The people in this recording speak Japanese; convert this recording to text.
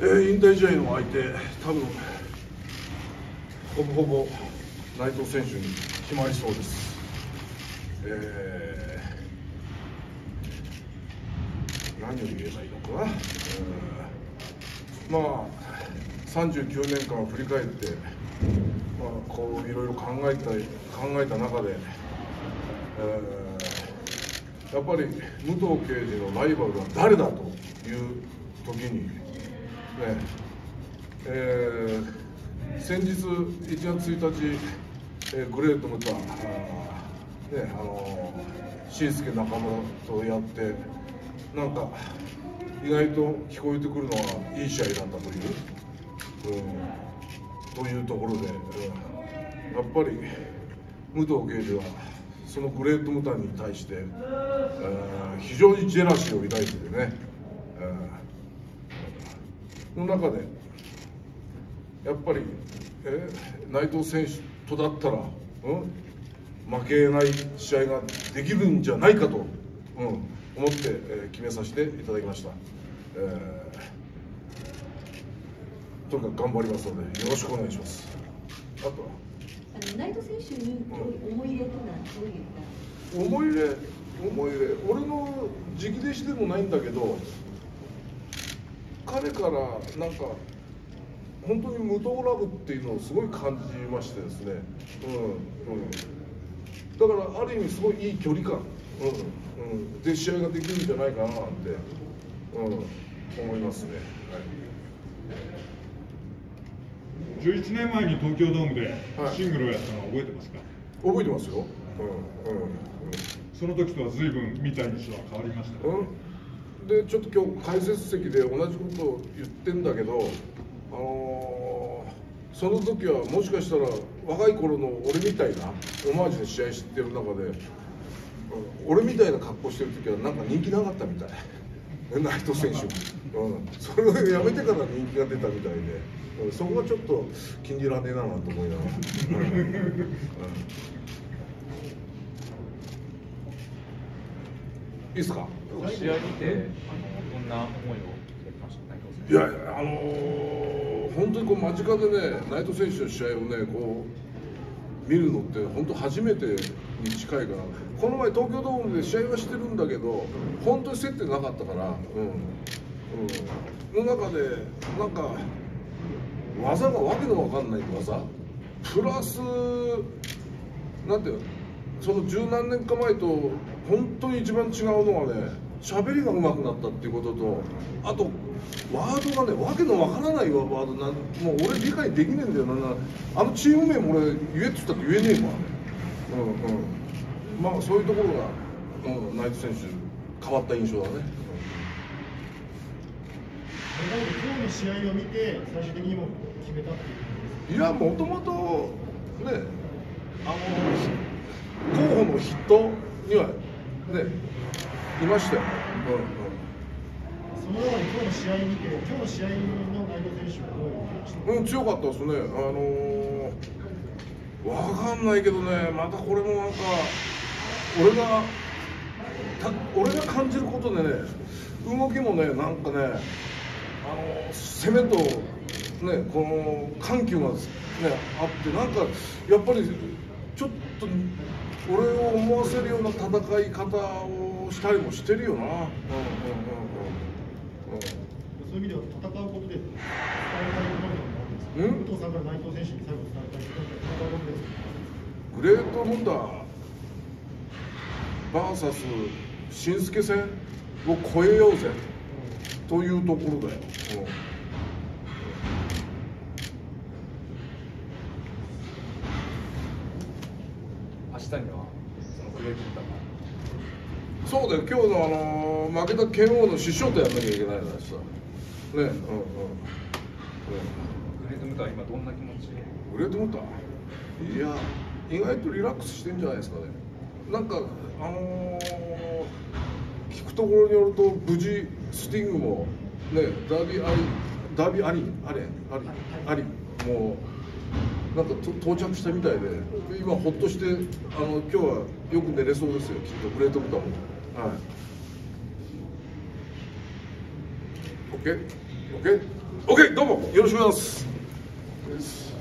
えー、引退試合の相手、多分ほぼほぼ内藤選手に決まりそうです。えー、何を言えばいいのか、まあ、39年間振り返って、まあ、こういろいろ考えた考えた中で、えー、やっぱり武藤刑事のライバルは誰だという時に、えー、先日1月1日、えー、グレートムタね、あの新助中村とやってなんか意外と聞こえてくるのはいい試合だったという、うん、というところで、うん、やっぱり武藤刑事はそのグレートムタに対して、えー、非常にジェラシーを抱いててね、の中でやっぱり、えー、内藤選手とだったら、うん負けない試合ができるんじゃないかと、うん、思って、えー、決めさせていただきました、えー、とにかく頑張りますのでよろしくお願いします。あとは？内藤選手に思い入れというのはどういった？思い入れ思い入れ。俺の直弟子でもないんだけど彼からなんか本当に無糖ラブっていうのをすごい感じましてですね、うんうん、だからある意味すごいいい距離感、うんうん、で試合ができるんじゃないかなって、うん、思いますね。はい、11年前に東京ドームでシングルをやったのは覚えてますか、覚えてますよ、うんうんうん、その時とは随分見た印象は変わりました、ね、うん、でちょっと今日解説席で同じことを言ってんだけどあのーその時はもしかしたら若い頃の俺みたいなオマージュで試合してる中で俺みたいな格好してる時はなんか人気なかったみたい。内藤選手。うん、それをやめてから人気が出たみたいで、そこがちょっと気に入らねえなと思いながら。うんうんいいですか？試合見て、あのどんな思いをました？いや、あのー本当にこう間近でね内藤選手の試合をねこう見るのって本当初めてに近いからこの前東京ドームで試合はしてるんだけど本当に接点なかったから、うんうん、の中でなんか技がわけのわかんない技プラスなんていうその十何年か前と本当に一番違うのはね喋りが上手くなったっていうこととあとワードがねわけのわからないワードなんもう俺理解できねえんだよなあのチーム名も俺言えっつったって言えねえもんうんうん。まあそういうところが、うん、内藤選手変わった印象だね、今日の試合を見て最終的にも決めたっていういやもともとねあの候補の筆頭にはねいましたよ、うんうんそのように今日の試合見て、今日の試合の内藤選手はどういうましたうん、強かったですね。あのー、わかんないけどね、またこれもなんか、俺が、た俺が感じることでね、動きもね、なんかね、あのー、攻めと、ね、この緩急が、ね、あって、なんか、やっぱり、ちょっと、俺を思わせるような戦い方をしたりもしてるよな。うんうんうんそういう意味では戦うことで伝えたいことでもあるんです武藤さんから内藤選手に最後伝えたい戦うことですグレートモンダー VS 新助戦を超えようぜ、というところだよ、うん、明日にはそのグレートモンダーそうだよ今日のあの負けた剣王の師匠とやんなきゃいけないのさ。ねうんうん、うん、グレートムター今どんな気持ち？グレートムターいや意外とリラックスしてんじゃないですかね。なんかあのー、聞くところによると無事スティングもねダービーありダービーありあれありありもうなんか到着したみたいで今ほっとしてあの今日はよく寝れそうですよきっと。グレートブタも。はい。OK OK? OK どうも。よろしくお願いします。